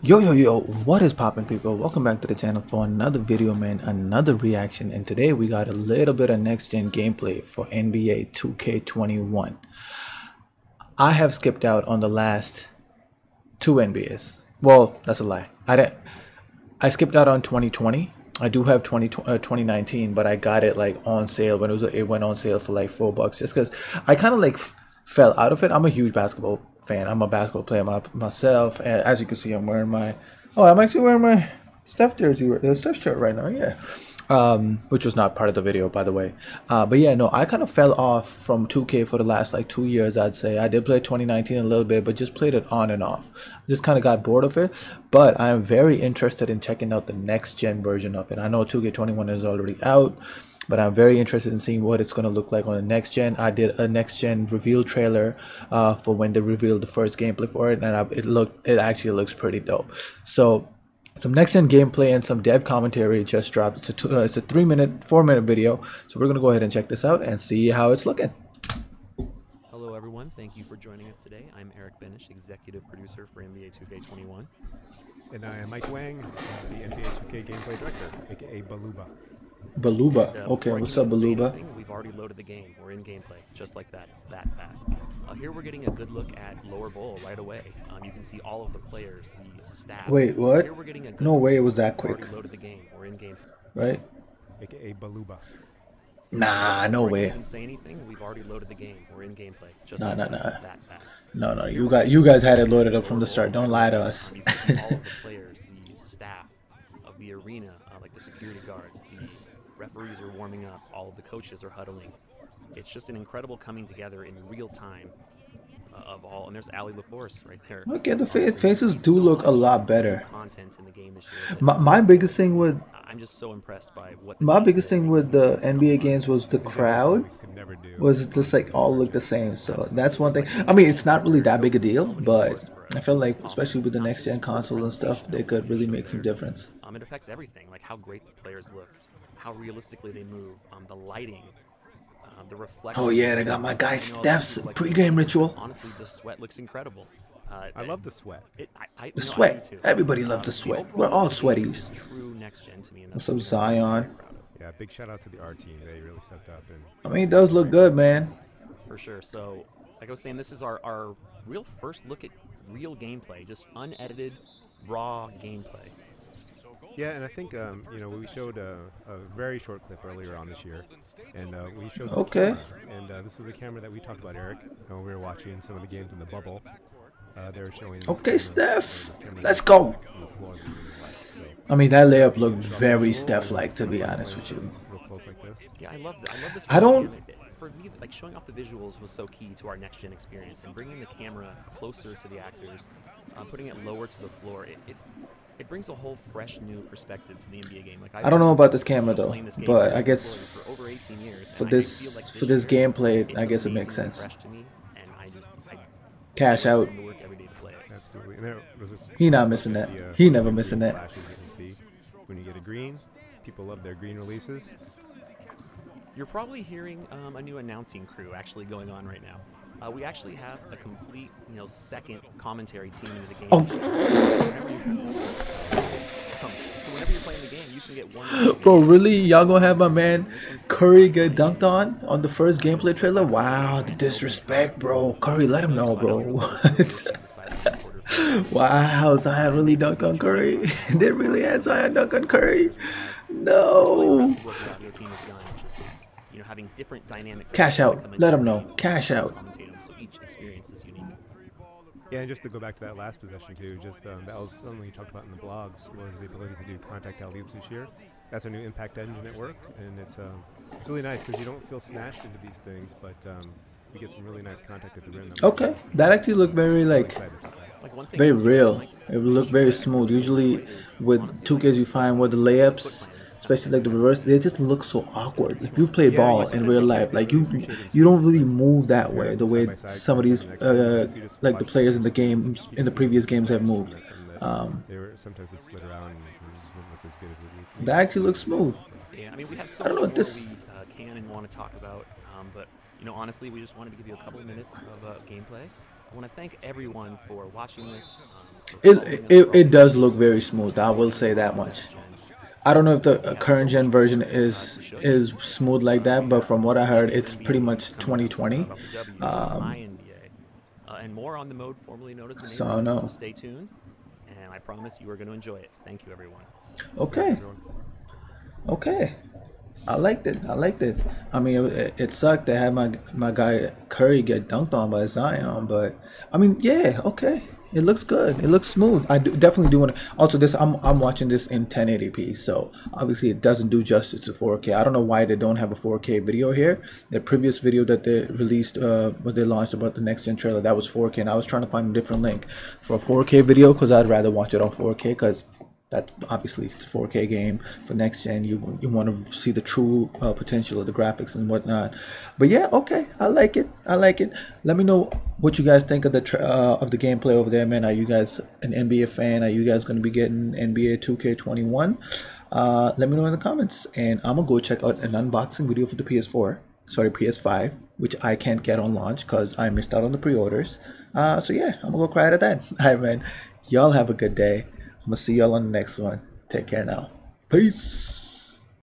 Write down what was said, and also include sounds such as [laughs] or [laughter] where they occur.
Yo yo yo, what is poppin' people? Welcome back to the channel for another video man, another reaction and today we got a little bit of next gen gameplay for NBA 2K21. I have skipped out on the last two NBAs. Well, that's a lie. I didn't, I skipped out on 2020. I do have 20, uh, 2019, but I got it like on sale when it was it went on sale for like 4 bucks just cuz I kind of like fell out of it. I'm a huge basketball fan. I'm a basketball player my, myself, and as you can see, I'm wearing my. Oh, I'm actually wearing my Steph jersey, the Steph shirt right now. Yeah, um, which was not part of the video, by the way. Uh, but yeah, no, I kind of fell off from 2K for the last like two years. I'd say I did play 2019 a little bit, but just played it on and off. Just kind of got bored of it. But I am very interested in checking out the next gen version of it. I know 2K21 is already out but I'm very interested in seeing what it's going to look like on the next gen. I did a next gen reveal trailer uh, for when they revealed the first gameplay for it, and I, it looked it actually looks pretty dope. So some next gen gameplay and some dev commentary just dropped. It's a two, uh, it's a three minute, four minute video. So we're gonna go ahead and check this out and see how it's looking. Hello everyone, thank you for joining us today. I'm Erick Boenisch, executive producer for NBA 2K21. And I am Mike Wang, the NBA 2K gameplay director, aka Beluba. Beluba. Uh, Okay, what's up, Beluba? anything, We've already loaded the game. We're in gameplay, just like that. It's that fast. Uh, here we're getting a good look at lower bowl right away. Um, you can see all of the players, the staff. Wait, what? Here we're getting a good No way it was that We've quick, loaded the game. We're in gameplay. right? aka Beluba. Nah, no Before I can way. say anything, we've already loaded the game. We're in gameplay, just Nah, like nah, that. nah. That fast. No, no, you got you guys had it loaded up from the start. Don't lie to us. You can see all of the [laughs] players, the staff of the arena, uh, like the security guards, the referees are warming up, all of the coaches are huddling. It's just an incredible coming together in real time uh, of all. And there's Ali LaForce right there. Okay, the fa- faces do so look a lot better. Content in the game this year. My, my biggest thing with I'm just so impressed by what. the my biggest thing with the NBA games was the crowd. We could never do. was it just like all look the same so that's one thing i mean it's not really that big a deal but i feel like especially with the next gen console and stuff they could really make some difference Um, it affects everything, like how great the players look, how realistically they move, um, the lighting, um, the reflection. oh yeah they got my guy You know, steph's like- pregame ritual Honestly, the sweat looks incredible. Uh, I love the sweat. it. I, I, The you know, I sweat. Everybody loves the sweat. overall We're all sweaties. is True next gen to me. What's up, I'm Zion? very proud of, Yeah, big shout out to the R team. They really stepped up and i mean it does look good man For sure. So, like I was saying, this is our, our real first look at real gameplay, just unedited, raw gameplay. yeah, and I think um, you know we showed a, a very short clip earlier on this year, and uh, we showed this Okay. camera, and uh, this is the camera that we talked about, Eric, when we were watching some of the games in the bubble. Uh, they were showing. Okay, camera, Steph, this camera let's go. floor that we really liked, so- i mean that layup looked very steph like to be honest with you Real close like this. Yeah, I love th- I love this. I don't- idea. For me, like showing off the visuals was so key to our next gen experience, and bringing the camera closer to the actors, uh, putting it lower to the floor. It, it it brings a whole fresh new perspective to the NBA game. Like i don't know about this camera though this game but i guess for over 18 years, for and I this for this year, gameplay i guess it makes sense fresh to me, and I just I cash out come to work every day to play it. Absolutely. And there was a He not missing that. the, uh, He never green missing that. flashes you can see when you get a green. People love their green releases. You're probably hearing um, a new announcing crew actually going on right now. Uh, we actually have a complete, you know, second commentary team into the game. Oh. Whenever you- so whenever you're playing game, you can get one. Bro, really? Y'all gonna have my man Curry get dunked on on the first gameplay trailer? Wow, the disrespect, bro. Curry, let him know, bro. What? [laughs] [laughs] wow, Zion really dunked on Curry. [laughs] they really had Zion dunk on Curry. No. You know, having different dynamic. Cash out. Let into Let 'em the know. Cash out. So each experience is unique. Yeah, and just to go back to that last possession too, just um, that was something you talked about in the blogs was the ability to do contact alley oops this year. That's our new impact engine at work, and it's um, it's really nice because you don't feel snatched into these things, but um, you get some really nice contact at the rim. Okay, that actually looked very like excited about that. Like one thing very real. like, It looked very smooth. Usually with 2Ks you find where the layups, especially like the reverse, they just look so awkward. If you've played ball in real life, like you you don't really move that way the way some of these uh, like the players in the games in the previous games have moved. Um, They were sometimes would slid around and look as good as it would. that actually looks smooth. Yeah, I mean, we have so I don't much know what this- we uh, can and want to talk about, um, but you know, honestly, we just wanted to give you a couple of minutes of uh, gameplay. I want to thank everyone for watching this, um, It, it it does look very smooth. I will say that much. I don't know if the current gen version is is smooth like that, but from what I heard, it's pretty much 2020. Um, uh, and more on the mode formerly known as the So I know. So stay tuned, and I promise you are going to enjoy it. Thank you, everyone. okay, okay. I liked it. I liked it. I mean, it, it sucked to have my my guy Curry get dunked on by Zion, but I mean, yeah, okay. It looks good. It looks smooth. I do, definitely do want to. Also, this I'm I'm watching this in 1080p, so obviously it doesn't do justice to 4K. I don't know why they don't have a 4K video here. The previous video that they released, uh, when they launched about the next gen trailer, that was 4K, and I was trying to find a different link for a 4K video because I'd rather watch it on 4K because that obviously it's a 4K game for next gen. You you want to see the true uh, potential of the graphics and whatnot. But yeah, okay, I like it. I like it. Let me know what you guys think of the uh, of the gameplay over there, man. Are you guys an NBA fan? Are you guys going to be getting NBA 2K21? Uh, let me know in the comments, and I'm gonna go check out an unboxing video for the PS4. Sorry, PS5, which I can't get on launch because I missed out on the pre-orders. Uh, so yeah, I'm gonna go cry out at that. [laughs] All right, man. Y'all have a good day. I'm gonna see y'all on the next one. Take care now. Peace.